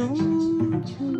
so.